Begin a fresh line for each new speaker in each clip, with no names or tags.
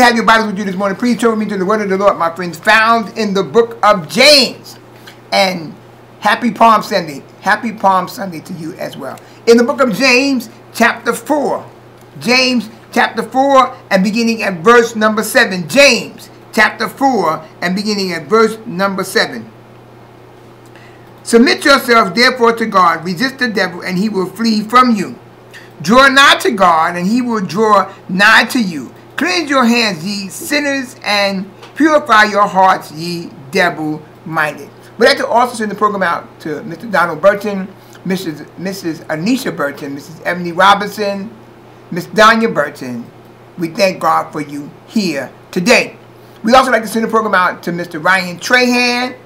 Have your Bibles with you this morning, please turn with me to the word of the Lord, my friends, found in the book of James. And happy Palm Sunday. Happy Palm Sunday to you as well. In the book of James, chapter 4. James chapter 4 and beginning at verse number 7. James chapter 4 and beginning at verse number 7. Submit yourselves therefore to God, resist the devil, and he will flee from you. Draw nigh to God, and he will draw nigh to you. Cleanse your hands, ye sinners, and purify your hearts, ye double-minded. We'd like to also send the program out to Mr. Donald Burton, Mrs. Mrs. Anisha Burton, Mrs. Ebony Robinson, Miss Danya Burton. We thank God for you here today. We'd also like to send the program out to Mr. Ryan Trahan.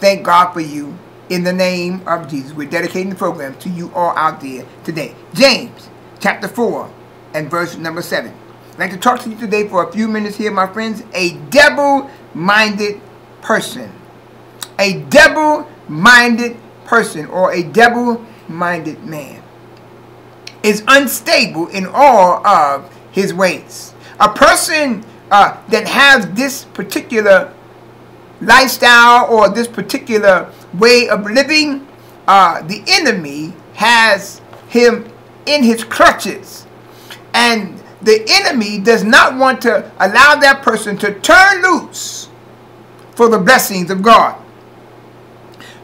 Thank God for you in the name of Jesus. We're dedicating the program to you all out there today. James chapter 4 and verse number 7. I'd like to talk to you today for a few minutes here, my friends. A double-minded person. A double-minded person or a double-minded man is unstable in all of his ways. A person uh, that has this particular lifestyle or this particular way of living, uh, the enemy has him in his clutches. And the enemy does not want to allow that person to turn loose for the blessings of God.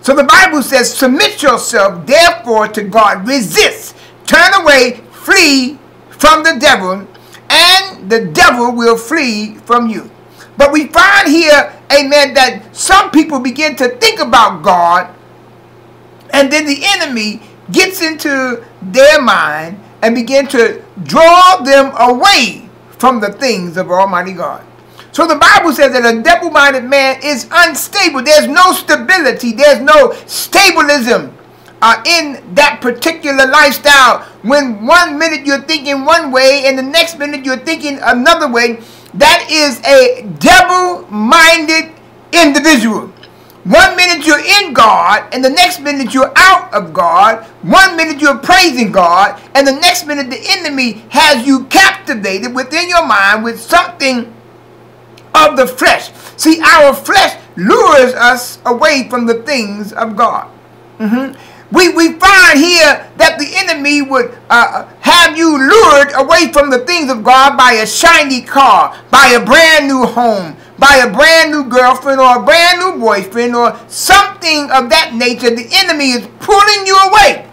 So the Bible says, submit yourself therefore to God. Resist, turn away, flee from the devil, and the devil will flee from you. But we find here, amen, that some people begin to think about God, and then the enemy gets into their mind and begin to draw them away from the things of Almighty God. So the Bible says that a double-minded man is unstable. There's no stability. There's no stabilism uh, in that particular lifestyle. When one minute you're thinking one way and the next minute you're thinking another way, that is a double-minded individual. One minute you're in God, and the next minute you're out of God. One minute you're praising God, and the next minute the enemy has you captivated within your mind with something of the flesh. See, our flesh lures us away from the things of God. Mm -hmm. We, we find here that the enemy would uh, have you lured away from the things of God by a shiny car, by a brand new home, by a brand new girlfriend or a brand new boyfriend or something of that nature. The enemy is pulling you away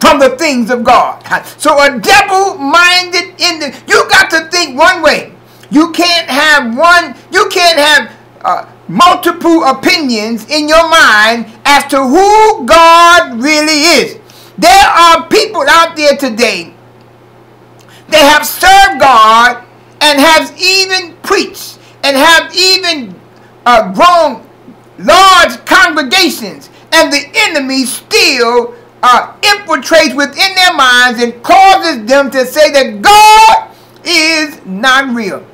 from the things of God. So a double-minded in you got to think one way. You can't have one, you can't have uh, multiple opinions in your mind as to who God really is. There are people out there today that have served God and have even preached and have even uh, grown large congregations and the enemy still uh, infiltrates within their minds and causes them to say that God is not real.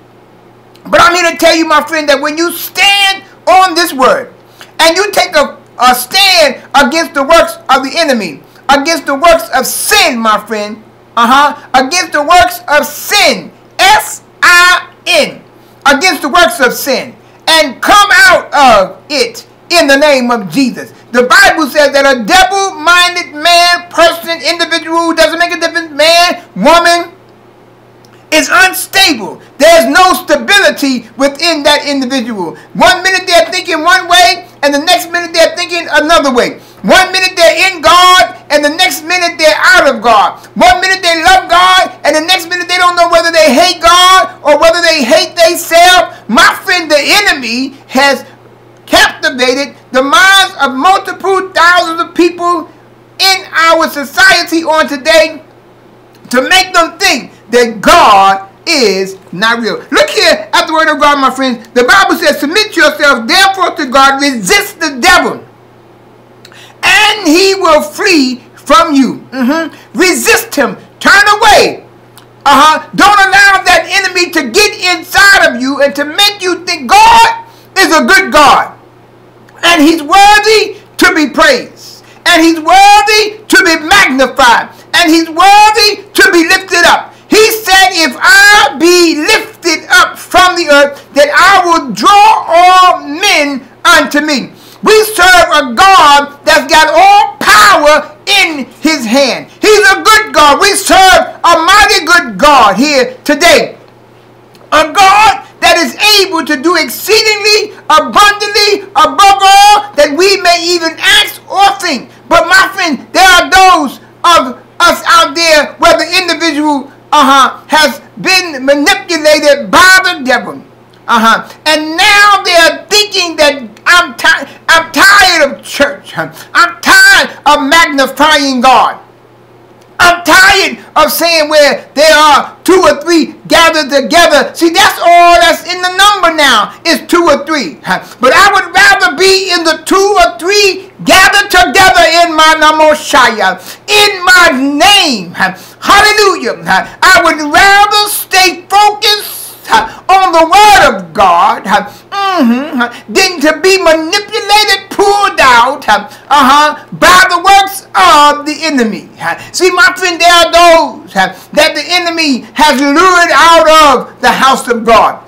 But I'm here to tell you, my friend, that when you stand on this word and you take a, a stand against the works of the enemy, against the works of sin, my friend, uh-huh, against the works of sin, S-I-N, against the works of sin, and come out of it in the name of Jesus. The Bible says that a double-minded man, person, individual, doesn't make a difference, man, woman, is unstable. There's no stability within that individual. One minute they're thinking one way, and the next minute they're thinking another way. One minute they're in God, and the next minute they're out of God. One minute they love God, and the next minute they don't know whether they hate God or whether they hate themselves. My friend, the enemy has captivated the minds of multiple thousands of people in our society on today to make them think that God is not real. Look here at the word of God, my friends. The Bible says, submit yourself therefore to God, resist the devil, and he will flee from you. Mm -hmm. Resist him. Turn away. Uh-huh. Don't allow that enemy to get inside of you and to make you think God is a good God. And he's worthy to be praised. And he's worthy to be magnified. And he's worthy to be lifted up. He said, if I be lifted A God that is able to do exceedingly abundantly above all that we may even ask or think. But my friend, there are those of us out there where the individual uh-huh, has been manipulated by the devil. Uh-huh. And now they are thinking that I'm, ti- I'm tired of church. I'm tired of magnifying God. I'm tired of saying where there are two or three gathered together. See, that's all that's in the number now is two or three. But I would rather be in the two or three gathered together in my Namoshaya, in my name. Hallelujah. I would rather stay focused on the word of God mm-hmm, than to be manipulated, pulled out uh-huh, by the works of the enemy. See, my friend, there are those that the enemy has lured out of the house of God.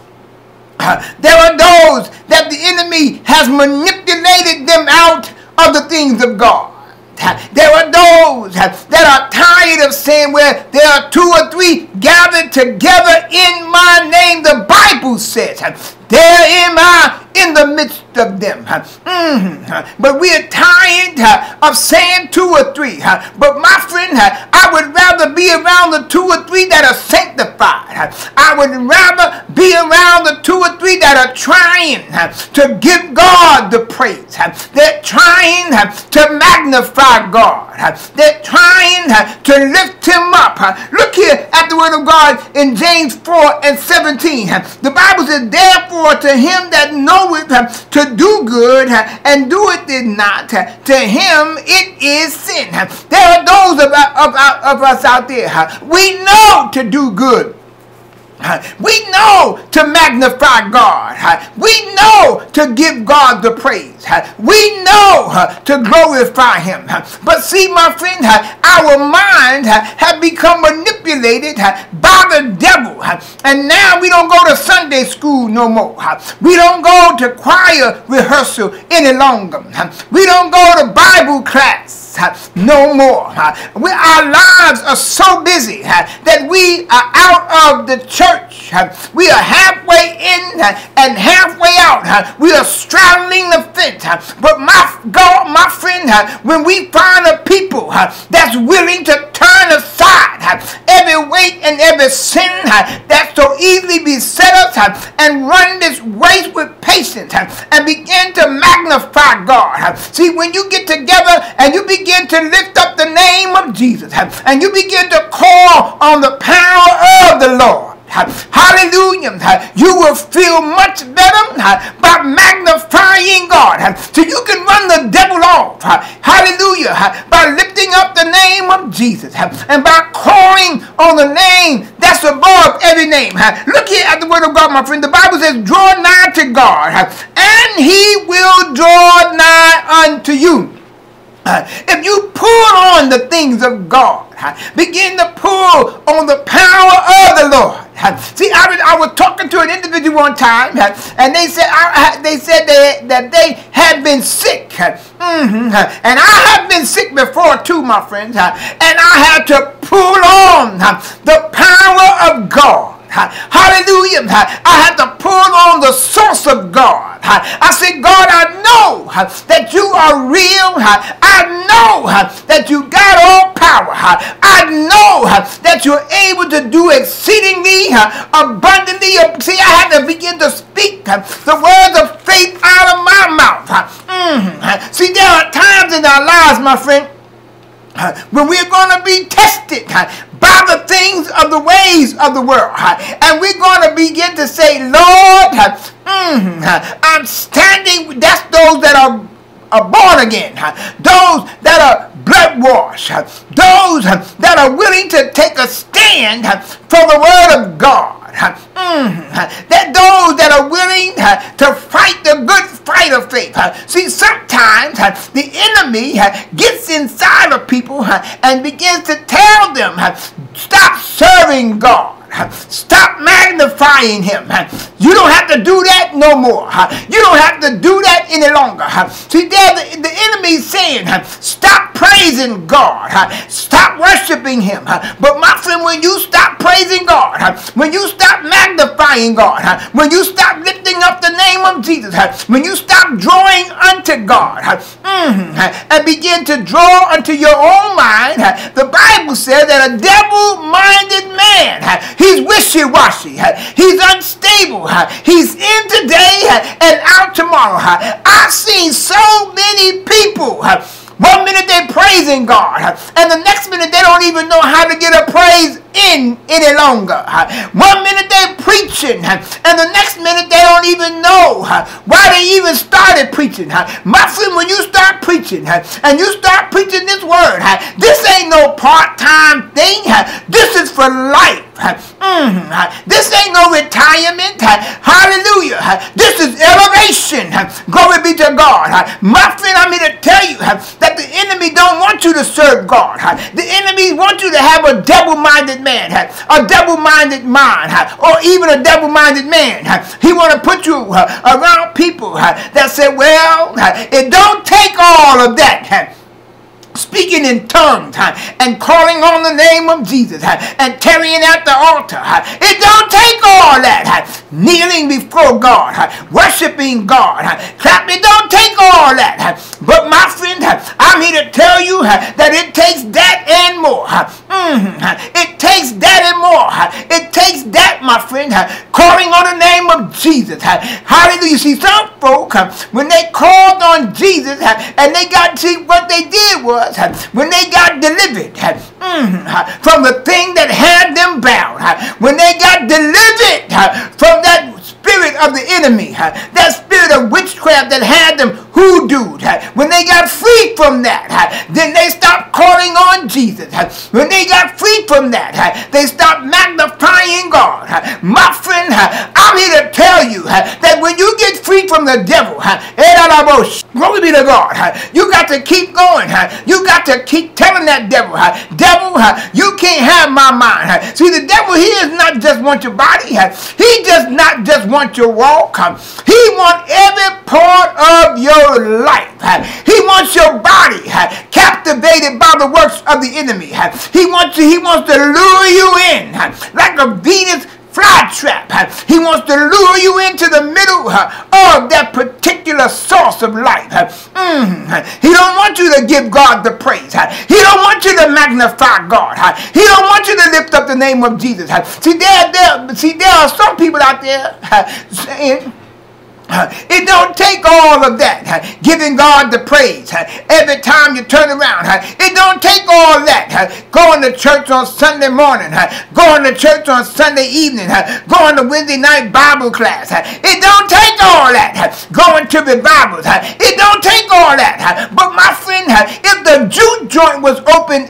There are those that the enemy has manipulated them out of the things of God. There are those that are tired of saying where there are two or three gathered together in my name. The Bible says, there am I in the midst of them. Mm-hmm. But we are tired of saying two or three. But my friend, I would rather be around the two or three that are sanctified. I would rather be around the two or three that are trying to give God the praise. They're trying to magnify God. They're trying to lift him up. Look here at the word of God in James 4 and 17. The Bible says, therefore to him that knoweth to do good and doeth it not, to him it is sin. There are those of, of, of us out there. We know to do good. We know to magnify God. We know to give God the praise. We know to glorify Him. But see, my friend, our minds have become manipulated by the devil. And now we don't go to Sunday school no more. We don't go to choir rehearsal any longer. We don't go to Bible class no more. We, our lives are so busy that we are out of the church. We are halfway in and halfway out. We are straddling the fence. But my God, my friend, when we find a people that's willing to turn aside every weight and every sin that so easily beset us and run this race with patience and begin to magnify God. See, when you get together and you begin to lift up the name of Jesus and you begin to call on the power of the Lord, Hallelujah. You will feel much better by magnifying God. So you can run the devil off. Hallelujah. By lifting up the name of Jesus and by calling on the name that's above every name. Look here at the word of God, my friend. The Bible says, draw nigh to God and he will draw nigh unto you. If you pull on the things of God, begin to pull on the power of the Lord. See, I was, I was talking to an individual one time, and they said I, they said they, that they had been sick, mm-hmm. and I have been sick before too, my friends, and I had to pull on the power of God. Hallelujah. I had to pull on the source of God. I said, God, I know that you are real. I know that you got all power. I know that you're able to do exceedingly abundantly. See, I had to begin to speak the words of faith out of my mouth. Mm. See, there are times in our lives, my friend, when we're going to be tested by the things of the ways of the world. And we're going to begin to say, Lord, mm, I'm standing. That's those that are, are born again. Those that are blood washed. Those that are willing to take a stand for the word of God. Mm, that those that are willing to fight the good fight of faith. See, sometimes the enemy gets inside of people and begins to tell them, stop serving God. Stop magnifying him. You don't have to do that no more. You don't have to do that any longer. See, there the, the enemy is saying, stop praising God. Stop worshiping him. But my friend, when you stop praising God, when you stop magnifying God, when you stop lifting up the name of Jesus, when you stop drawing unto God mm, and begin to draw unto your own mind, the Bible says that a devil-minded man, he's wishy-washy, he's unstable, he's in today and out tomorrow. I've seen so many people one minute they're praising God, and the next minute they don't even know how to get a praise in any longer. One minute they're preaching, and the next minute they don't even know why they even started preaching. My friend, when you start preaching and you start preaching this word, this ain't no part-time thing. This is for life. Mm, this ain't no retirement. Hallelujah. This is elevation. Glory be to God. My friend, I'm here to tell you that the enemy don't want you to serve God. The enemy wants you to have a double-minded man, a double-minded mind, or even a double-minded man. He want to put you around people that say, well, it don't take all of that speaking in tongues and calling on the name of Jesus and carrying out the altar. It don't take all that. Kneeling before God, worshiping God. It don't take all that. But my friend, I'm here to tell you that it takes that and more. Mm-hmm. It takes that and more. It takes that, my friend, calling on the name of Jesus. Hallelujah. See, some folk, when they called on Jesus and they got, see, what they did was, when they got delivered mm, from the thing that had them bound, when they got delivered from that spirit of the enemy, that spirit of witchcraft that had them hoodooed, when they got free from that, then they stopped calling on Jesus. When they got free from that, they stopped magnifying God. My friend, I'm here to tell you that when you get free from the devil, glory be to God, you got to keep going. You got to keep telling that devil, devil, you can't have my mind. See, the devil, he does not just want your body. He does not just want your walk. He wants every part of your life. He wants your body captivated by the works of the enemy. He wants to, he wants to lure you in like a Venus fly trap. He wants to lure you into the middle of that particular source of life. Mm. He don't want you to give God the praise. He don't want you to magnify God. He don't want you to lift up the name of Jesus. See, there, there, see, there are some people out there saying, it don't take all of that, giving God the praise every time you turn around. It don't take all that, going to church on Sunday morning, going to church on Sunday evening, going to Wednesday night Bible class. It don't take all that, going to the revivals. It don't take all that. But my friend, if the juke joint was open,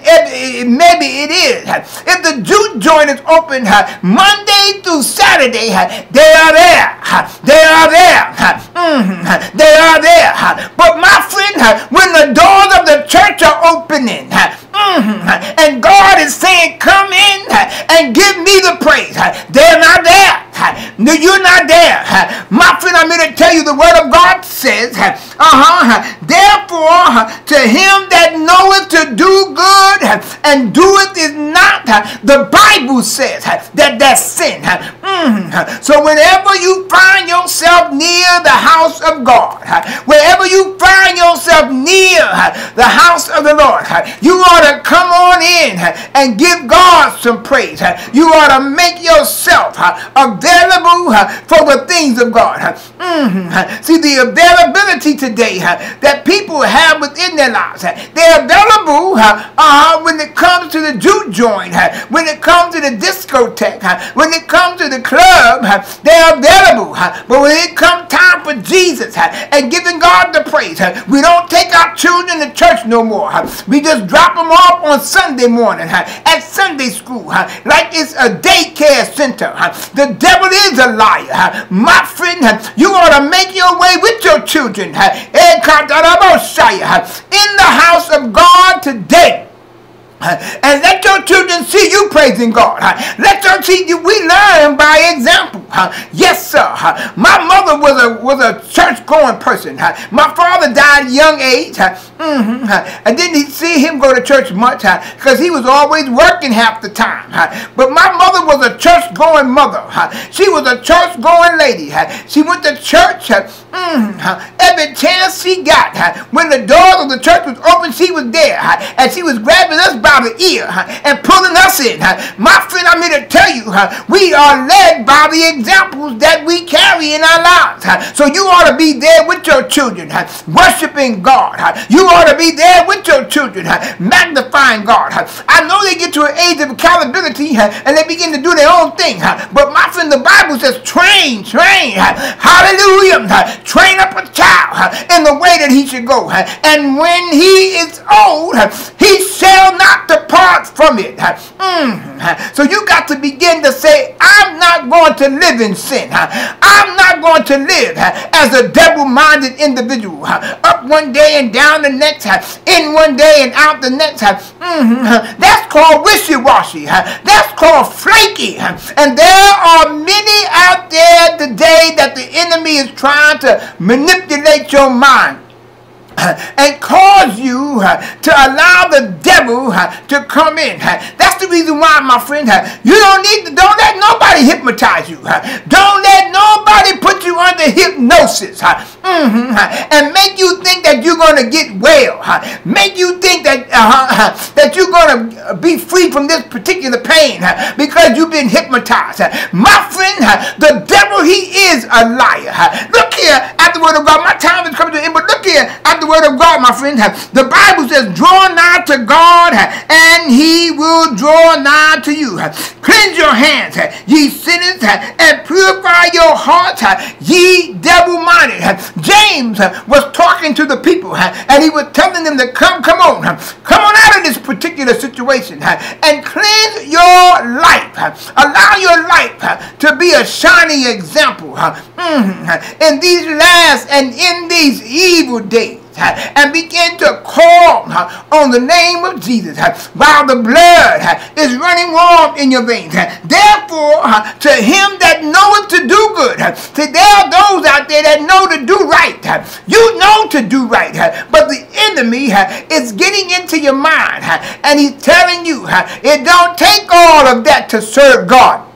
maybe it is. If the juke joint is open Monday through Saturday, they are there. They are there. Mm-hmm. They are there. But my friend, when the doors of the church are opening, mm-hmm, and God is saying, come in and give me the praise, they're not there. No, you're not there. My friend, I'm here to tell you the word of God says, uh-huh, therefore, to him that knoweth to do good and doeth is not, the Bible says that that's sin. Mm. So whenever you find yourself near the house of God, wherever you find yourself near the house of the Lord, you ought to come on in and give God some praise. You ought to make yourself uh, available available for the things of God. Mm-hmm. See, the availability today uh, that people have within their lives, they're available uh, when it comes to the juke joint, when it comes to the discotheque, when it comes to the club, they're available. But when it comes time for Jesus and giving God the praise, we don't take our children to church no more. We just drop them off on Sunday morning at Sunday school like it's a daycare center. The devil is a liar. My friend, you ought to make your way with your children eh, in the house of God today. And let your children see you praising God. Let your see you. We learn by example. Yes, sir. My mother was a was a church going person. My father died young age. Mm-hmm. And didn't see him go to church much because he was always working half the time. But my mother was a church going mother. She was a church going lady. She went to church mm, every chance she got. When the doors of the church was open, she was there. And she was grabbing us by the ear and pulling us in. My friend, I'm here to tell you, we are led by the examples that we carry in our lives. So you ought to be there with your children, worshiping God. You ought to be there with your children, magnifying God. I know they get to an age of accountability and they begin to do their own thing. But my friend, the Bible says train, train. Hallelujah. Train up a child in the way that he should go. And when he is old, he shall not depart from it. Mm. So you got to begin to say, I'm not going to live in sin. I'm not going to live as a devil-minded individual. Up one day and down the next. In one day and out the next. Mm. That's called wishy-washy. That's called flaky. And there are many out there today that the enemy is trying to manipulate your mind and cause you uh, to allow the devil uh, to come in. Uh, that's the reason why, my friend, you don't need to, don't let nobody hypnotize you. Don't let nobody put you under hypnosis mm-hmm, and make you think that you're going to get well. Make you think that uh, that you're going to be free from this particular pain because you've been hypnotized. My friend, the devil, he is a liar. Look here at the word of God. My time the word of God, my friend. The Bible says, draw nigh to God and he will draw nigh to you. Cleanse your hands, ye sinners, and purify your hearts, ye double-minded. James was talking to the people and he was telling them to come, come on, come on out of this particular situation and cleanse your life. Allow your life to be a shining example mm-hmm, in these last and in these evil days and begin to call on the name of Jesus while the blood is running warm in your veins. Therefore, to him that knoweth to do good, see, there are those out there that know to do right. You know to do right, but the enemy is getting into your mind and he's telling you it don't take all of that to serve God.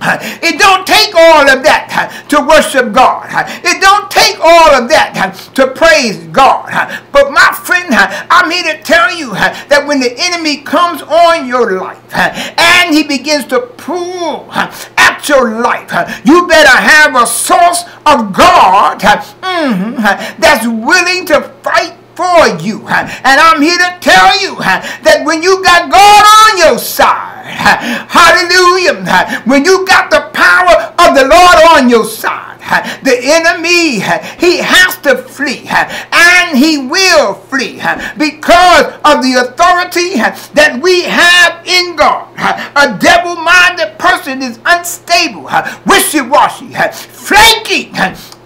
It don't take all of that to worship God. It don't take all of that to praise God. But my friend, I'm here to tell you that when the enemy comes on your life and he begins to pull at your life, you better have a source of God mm, that's willing to fight for you. And I'm here to tell you that when you got God on your side, hallelujah, when you got the power of the Lord on your side, the enemy, he has to flee and he will flee because of the authority that we have in God. A devil-minded person is unstable, wishy-washy, flaky.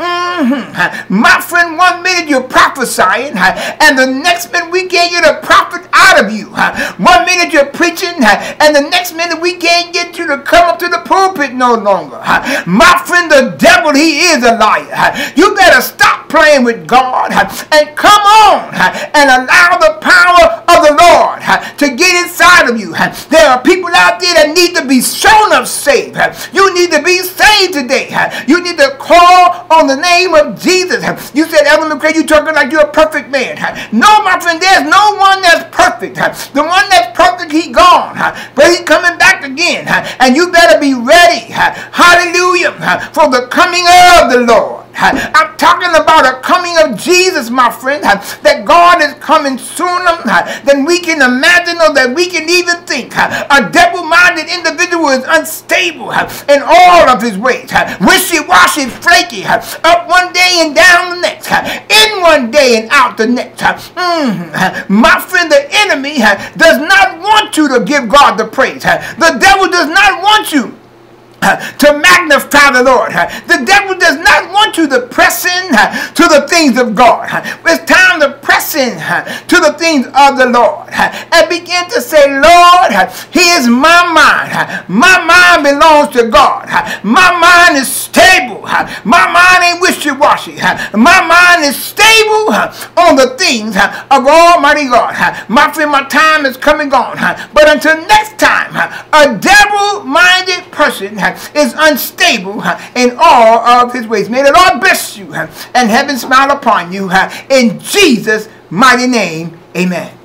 Mm-hmm. My friend, one minute you're prophesying, and the next minute we can't get a prophet out of you. One minute you're preaching, and the next minute we can't get you to come up to the pulpit no longer. My friend, the devil, he is a liar. You better stop playing with God and come on and allow the power of the Lord to get inside of you. There are people out there that need to be shown up saved. You need to be saved today. You need to call on the name of Jesus. You said, Evan McCray, you talking like you're a perfect man. No, my friend, there's no one that's perfect. The one that's perfect, he gone. But he's coming back again. And you better be ready. Hallelujah. For the coming of the Lord. I'm talking about a coming of Jesus, my friend, that God is coming sooner than we can imagine or that we can even think. A double-minded individual is unstable in all of his ways, wishy-washy, flaky, up one day and down the next, in one day and out the next. Mm. My friend, the enemy does not want you to give God the praise. The devil does not want you to magnify the Lord. The devil does not want you to press in to the things of God. It's time to press in to the things of the Lord and begin to say, Lord, here's my mind. My mind belongs to God. My mind is stable. My mind ain't wishy-washy. My mind is stable on the things of Almighty God. My friend, my time is coming on. But until next time, a devil-minded person is unstable in all of his ways. May the Lord bless you and heaven smile upon you. In Jesus' mighty name, amen.